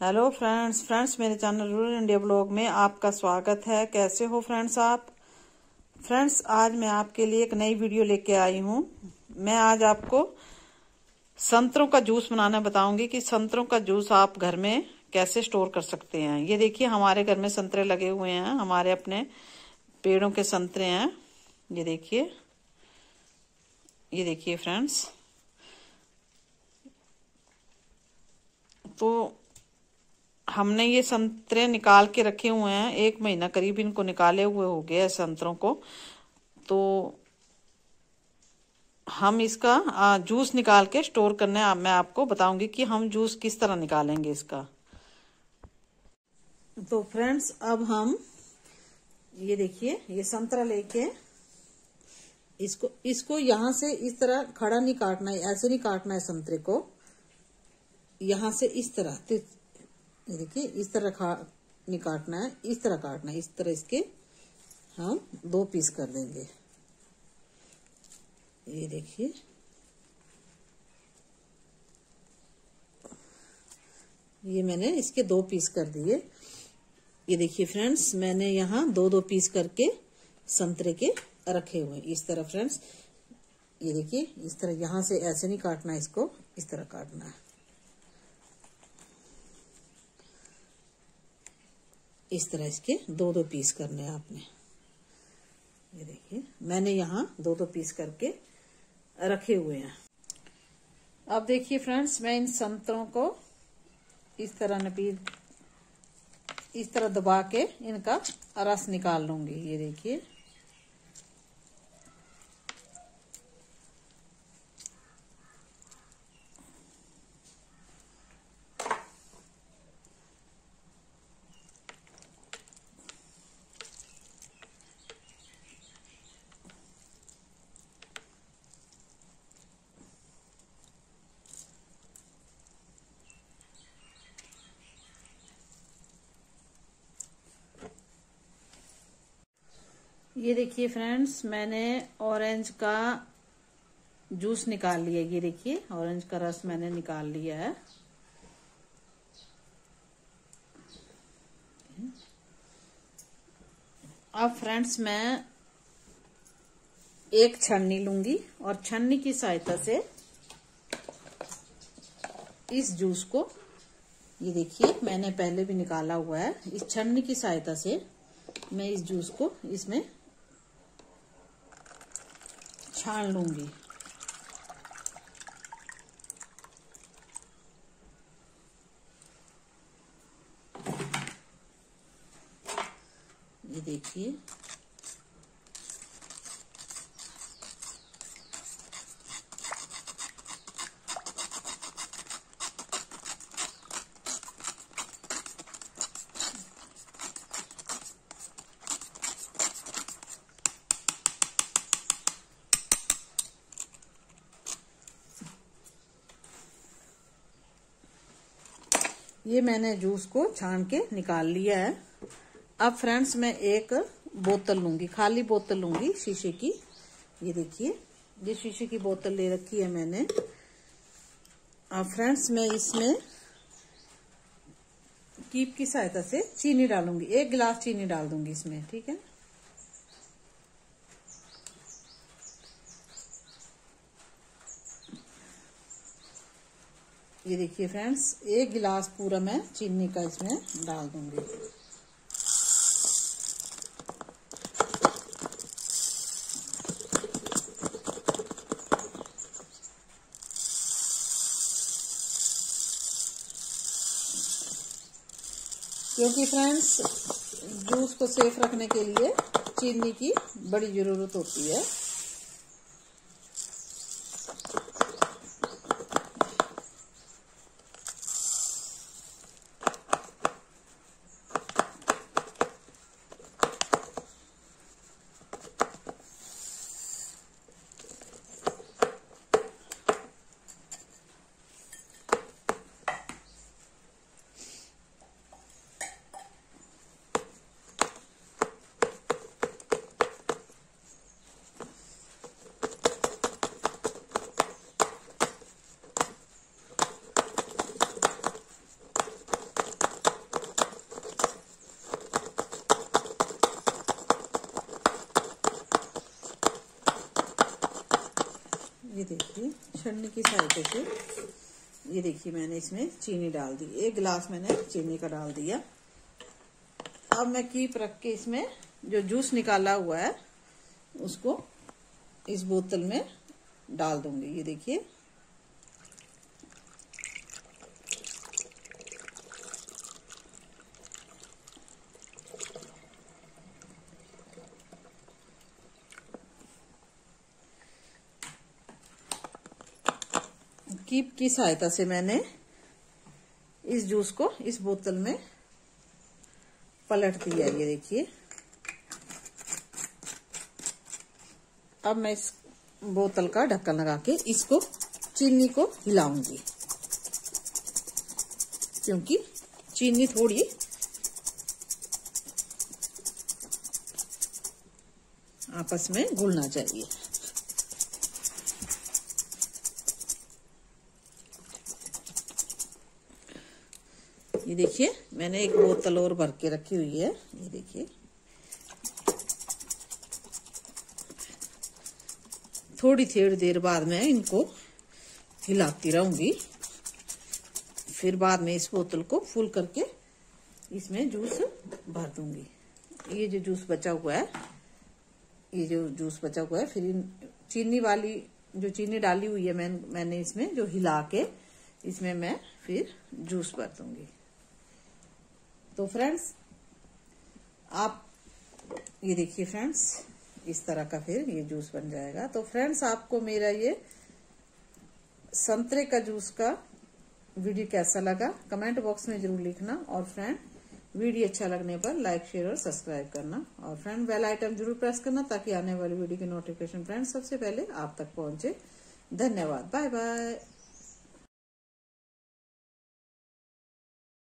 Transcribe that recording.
Hello friends friends मेरे channel rural India blog में आपका स्वागत है। कैसे हो फ्रेंड्स आप? फ्रेंड्स आज मैं आपके लिए एक नई वीडियो लेके आई हूँ। मैं आज आपको संतरों का जूस बनाना बताऊँगी कि संतरों का जूस आप घर में कैसे स्टोर कर सकते हैं। ये देखिए, हमारे घर में संतरे लगे हुए हैं। हमारे अपने पेड़ों के संतरे हैं। ये देखिए। ये देखिए फ्रेंड्स तो हमने ये संतरे निकाल के रखे हुए हैं। एक महीना करीब इनको निकाले हुए हो गए संतरों को। तो हम इसका जूस निकाल के स्टोर करने मैं आपको बताऊँगी कि हम जूस किस तरह निकालेंगे इसका। तो फ्रेंड्स, अब हम ये देखिए, ये संतरा लेके इसको इसको यहाँ से इस तरह खड़ा नहीं काटना है, ऐसे नहीं काटना है संतरे को। यहाँ से इस तरह ये देखिए, इस तरह खा नहीं काटना है, इस तरह काटना है, इस तरह इसके हम दो पीस कर देंगे। ये देखिए। ये मैंने इसके दो पीस कर दिए। ये देखिए फ्रेंड्स मैंने यहाँ दो दो पीस करके संतरे के रखे हुए इस तरह फ्रेंड्स ये देखिए, इस तरह यहाँ से ऐसे नहीं काटना इसको इस तरह काटना है। इस तरह इसके दो दो पीस करने हैं आपने। ये देखिए, मैंने यहाँ दो दो पीस करके रखे हुए हैं। अब देखिए फ्रेंड्स मैं इन संतरों को इस तरह नपीद इस तरह दबा के इनका रस निकाल लूँगी। ये देखिए ये देखिए फ्रेंड्स मैंने ऑरेंज का जूस निकाल लिया ये देखिए ऑरेंज का रस मैंने निकाल लिया है। अब फ्रेंड्स मैं एक छन्नी लूँगी और छन्नी की सहायता से इस जूस को, ये देखिए, मैंने पहले भी निकाला हुआ है। इस छन्नी की सहायता से मैं इस जूस को इसमें छान लूँगी। ये देखिए। ये मैंने जूस को छान के निकाल लिया है। अब फ्रेंड्स, मैं एक बोतल लूँगी, खाली बोतल लूँगी शीशे की। ये देखिए, ये शीशे की बोतल ले रखी है मैंने। अब फ्रेंड्स, मैं इसमें कीप की सहायता से चीनी डालूँगी। एक गिलास चीनी डाल दूँगी इसमें, ठीक है? ये देखिए फ्रेंड्स एक गिलास पूरा मैं चीनी का इसमें डाल दूँगी। क्योंकि फ्रेंड्स जूस को सेफ़ रखने के लिए चीनी की बड़ी ज़रूरत होती है। देखिए, छन्नी की सहायता से ये देखिए मैंने इसमें चीनी डाल दी। एक गिलास मैंने चीनी का डाल दिया। अब मैं कीप रख के इसमें जो जूस निकाला हुआ है, उसको इस बोतल में डाल दूँगी। ये देखिए कीप की सहायता से मैंने इस जूस को इस बोतल में पलट दिया ये देखिए। अब मैं इस बोतल का ढक्कन लगा के इसको, चीनी को हिलाऊँगी। क्योंकि चीनी थोड़ी आपस में घुलना चाहिए। ये देखिए, मैंने एक बोतल और भर के रखी हुई है। ये देखिए। थोड़ी थोड़ी देर बाद मैं इनको हिलाती रहूँगी। फिर बाद में इस बोतल को फुल करके इसमें जूस भर दूँगी। ये जो जूस बचा हुआ है, ये जो जूस बचा हुआ है, फिर चीनी वाली, जो चीनी डाली हुई है, मैं, मैंने इसमें जो हिला के इसमें मैं फिर जूस भर दूँगी। तो फ्रेंड्स आप, ये देखिए फ्रेंड्स इस तरह का फिर ये जूस बन जाएगा। तो फ्रेंड्स आपको मेरा ये संतरे का जूस का वीडियो कैसा लगा? कमेंट बॉक्स में ज़रूर लिखना। और फ्रेंड वीडियो अच्छा लगने पर लाइक शेयर और सब्सक्राइब करना। और फ्रेंड बेल आइटम ज़रूर प्रेस करना ताकि आने वाली वीडियो की नोटिफिकेशन फ्रेंड सबसे पहले आप तक पहुँचे। धन्यवाद। Bye bye